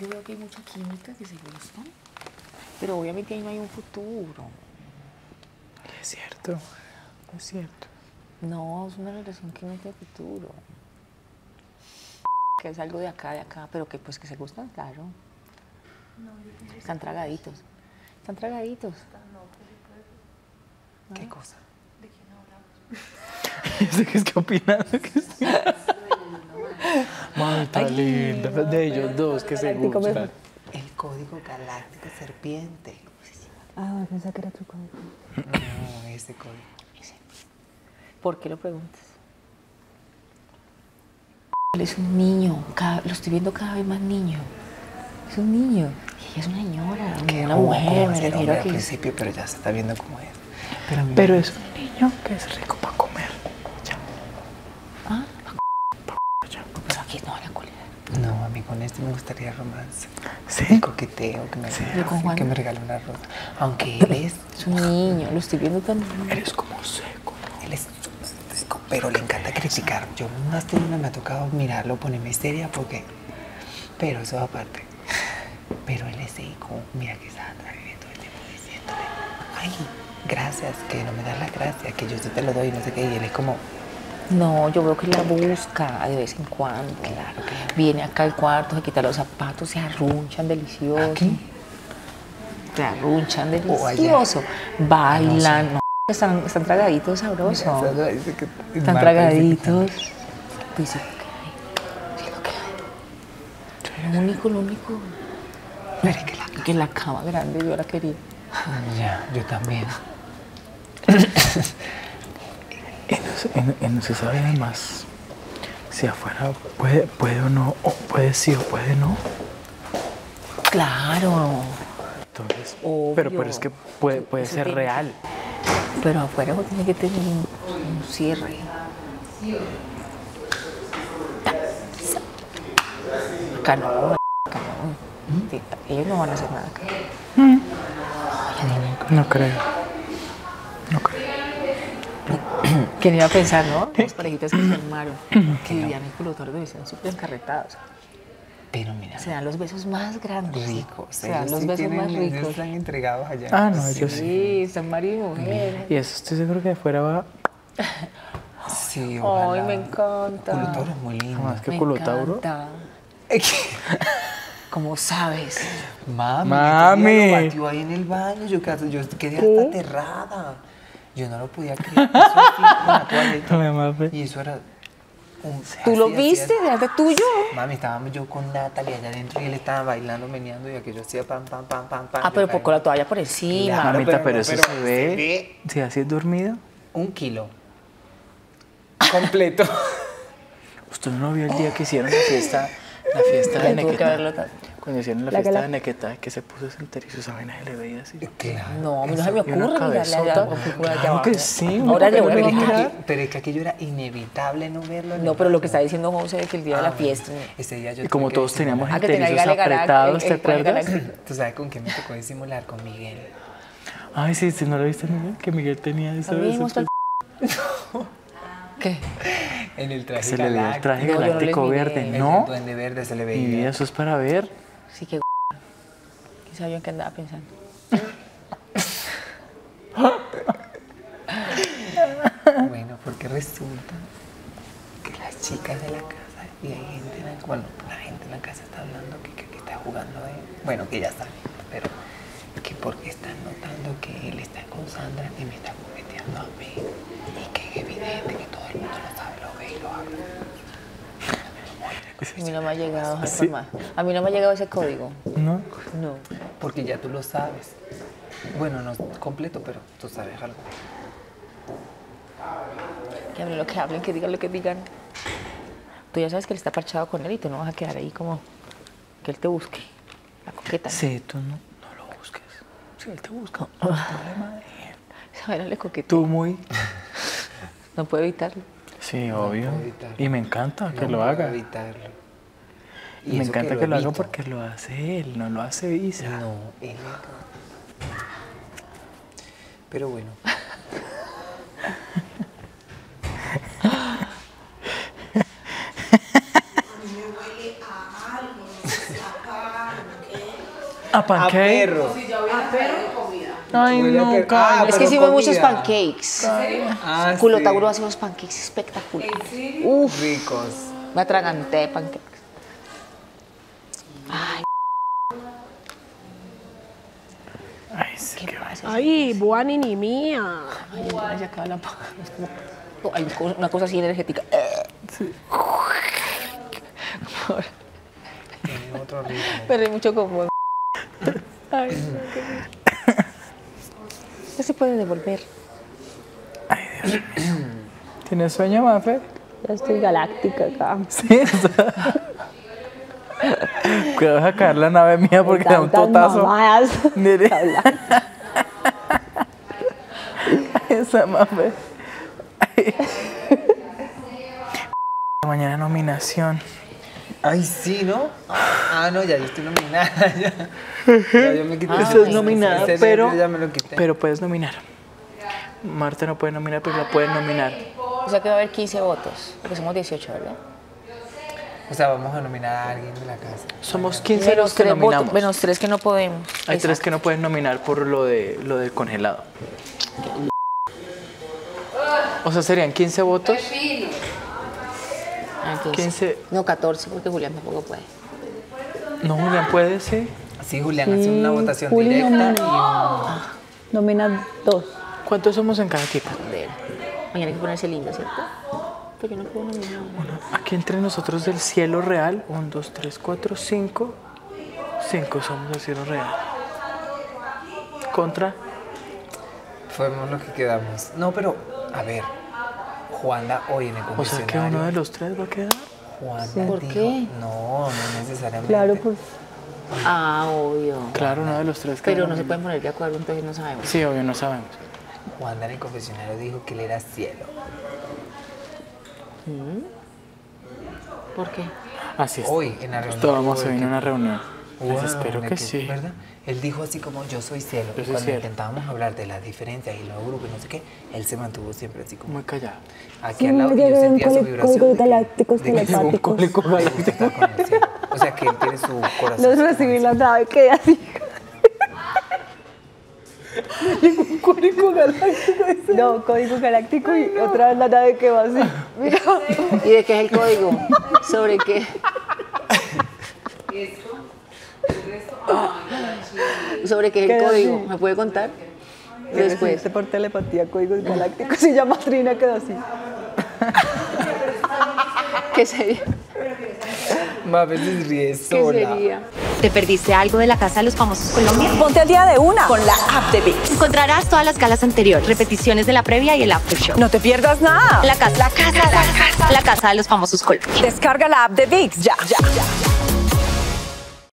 Yo veo que hay mucha química que se gustan, pero obviamente ahí no hay un futuro. Es cierto, es cierto. No, es una relación que no tiene futuro. Que es algo de acá, de acá, pero que pues que se gustan, claro. Están tragaditos. Están tragaditos. ¿Qué cosa? ¿Qué opinas? Está linda. De ellos dos que se gustan. El código galáctico serpiente. Ah, pensaba que era tu código. No, ese código. ¿Por qué lo preguntas? Él es un niño, cada- lo estoy viendo cada vez más niño. Es un niño. Y ella es una señora, Qué una mujer, como me ese refiero hombre al que principio, pero ya se está viendo cómo es. Pero, es un niño que es rico para comer. Ya. Ah, ya. pero aquí no la culera. No, a mí con este me gustaría romance. ¿Sí? El coqueteo, que me, ¿Y con Juan? que me regale una rosa. Aunque él es, Es un niño, lo estoy viendo tan Eres como seco. él es seco, pero le encanta criticar. Yo más de una me ha tocado mirarlo, ponerme seria porque... Pero eso aparte. Pero él es seco. Mira que Sandra vive todo el tiempo diciéndole, ay, gracias, que no me das las gracias, que yo sí te lo doy, no sé qué. Y él es como, No, yo veo que la busca de vez en cuando. Claro Viene acá al cuarto, se quita los zapatos, se arrunchan delicioso. ¿Aquí? Se arrunchan delicioso. Bailan. no, están, están tragaditos sabrosos. Sandra dice que- Están Marta dice que tragaditos. Pues sí, lo que hay. Sí, lo que hay. Lo único, lo único. Pero es que la Que la cama grande yo la quería. Ya, yo también. Y no, se- sabe además si afuera puede, puede o no, o puede sí o puede no. Claro. Entonces, Obvio. pero, pero es que puede, puede ser tiene- real. Pero afuera tiene que tener un, un cierre. Acá no, acá no. Sí, Ellos no van a hacer nada acá. No creo. No creo. ¿Quién iba a pensar, no? Las parejitas que se armaron, que vivían en Culotoro deben ser súper encarretados. Pero mira, Se dan los besos más grandes. ricos. Se dan los sí besos tienen- más ellos ricos. están entregados allá. Ah, no, ellos sí. Sí, son marido y mujer. Y eso estoy seguro que afuera va Sí, Ay, ojalá. me encanta. Culotoro es muy lindo. más que culotauro. Como sabes. Mami, Mami. Lo batió ahí en el baño. Yo, casi- yo quedé hasta aterrada. Yo no lo podía creer. Eso así, Me maté. y, eso era un... ¿Tú lo así, viste? así, ¿Delante tuyo? Mami, estábamos yo con Natalia allá adentro y él estaba bailando, meneando y aquello hacía pam, pam, pam, pam, pam. Ah, pero con la toalla por encima. Claro. Mamita, pero pero, no, eso pero se se ve. ve. Así es dormido. Un kilo. Completo. Usted no vio el día que hicieron la fiesta, la fiesta de Tuvo que Cuando hicieron la La que fiesta la- de Nequeta, que se puso ese enterizo, esa vaina se le veía así. Claro. No, a mí no se me Y ocurre mirarle allá Claro que abajo. sí, Ahora le que voy a Pero es, que mirar. aquí- pero es que aquello era inevitable no verlo. en No, pero lo que está diciendo José de que el día de la Ah, fiesta. Ese día yo Y como que todos teníamos. Ah, que enterizos apretados, el- ¿te traje acuerdas? Tú sabes con quién me tocó disimular con Miguel. Ay, sí, sí, ¿no lo viste, Miguel? Que Miguel tenía eso. ¿Qué? En el traje se le veía el traje no galáctico verde, El ¿no? duende verde se le Mi veía. vida, eso es para ver. Sí que ¿Quién sabía en qué andaba pensando? Bueno, porque resulta que las chicas de la casa y hay gente, en la, bueno, la gente en la casa está hablando que, que, está jugando, de, bueno, que ya saben, pero que porque están notando que él está con Sandra y me está coqueteando a mí y que es evidente que todo el mundo lo sabe, lo ve y lo habla. A mí no me ha llegado esa Sí. información. A mí no me ha llegado ese código. ¿No? No. Porque ya tú lo sabes. Bueno, no completo, pero tú sabes algo. Que hablen lo que hablen, que digan lo que digan. Tú ya sabes que él está parchado con él y tú no vas a quedar ahí como que él te busque. La coqueta. ¿no? Sí, tú no, no lo busques. Si él te busca, no es problema de él. Coquetea. Tú muy... No puedo evitarlo. Sí, obvio. puedo evitarlo. Y me encanta que No lo puedo haga. evitarlo. Y me encanta que lo, haga evito. porque lo hace él, no lo hace Isa. No, él. Pero bueno. ¿A A pancake? perro. Ay, Huele a no, perro. Karen. Ah, Es que hicimos muchos comida. pancakes. Ah, Culo sí. Tauro hace unos pancakes espectaculares. Uf, Ricos. me atraganté de pancakes. Ay, Ay, sí. Ay, buani ni mía. Ay, entonces se acaba la es como- Hay co- una cosa así energética. Otro ritmo. Pero hay mucho como. Ay, no, qué rico. No se puede devolver. ¿Tienes sueño, Mafe? Ya estoy galáctica acá. Sí. Cuidado, deja caer la nave mía porque da un totazo. mamadas. Mire. Esa. Mañana nominación. Ay, sí, ¿no? Ah, no, ya yo estoy nominada. Ya, Ya yo me quité. Ah, nominada, pero- Ya me lo quité. Pero puedes nominar. Marta no puede nominar, pero la pueden nominar. O sea que va a haber 15 votos, porque somos 18, ¿verdad? O sea, vamos a nominar a alguien de la casa. Somos 15 los que nominamos. votos, menos tres que no podemos. Hay tres que no pueden nominar por lo, de, lo del congelado. O sea, serían 15 votos. Ah, 15. 15. No, 14, porque Julián tampoco puede. No, Julián puede, sí. Sí, Julián, hace una votación Juli directa nomina. y un- Nomina dos. ¿Cuántos somos en cada equipo? Ver. Mañana hay que ponerse linda, ¿cierto? Pero yo no puedo nominar. Aquí entre nosotros del cielo real. 1, 2, 3, 4, 5. 5 somos del cielo real. Contra. fuimos los que quedamos. No, pero, a ver, Juanda hoy en el O sea que uno de los tres va a quedar. Juanda ¿Por dijo- qué? No, no necesariamente. Claro, pues. Ah, obvio. Claro, uno de los tres Pero no se pueden poner de acuerdo, entonces no sabemos. Sí, obvio, no sabemos. Juanda en el confesionario dijo que él era cielo. ¿Por qué? Así es. Hoy en la reunión. Estábamos hoy en una reunión. Pues espero que sí. ¿Verdad? Él dijo así como yo soy cielo. Yo Y soy Cuando cielo. intentábamos hablar de las diferencias y los grupos y no sé qué, él se mantuvo siempre así como Muy callado. aquí Sí, al lado. y yo llegan sentía su vibración. de que- galácticos de que es un cólico galáctico con el cielo. O sea que él tiene su corazón. Los recibí la nave, quedé así. Un código galáctico. No, código galáctico y otra vez la nave quedó así. Mira. ¿Y de qué es el código? ¿Sobre qué? ¿Sobre qué es el código? así. ¿Me puede contar? Después. Después. por telepatía, códigos galácticos. Y ya Matrina quedó así. ¿Qué sería? Más veces ríe ¿Qué sería? ¿Te perdiste algo de la Casa de los Famosos Colombia? Ponte al día de una con la app de VIX. Encontrarás todas las galas anteriores, repeticiones de la previa y el after show. No te pierdas nada. La casa, la casa, la casa, la casa de los Famosos Colombia. Descarga la app de VIX ya, ya, ya.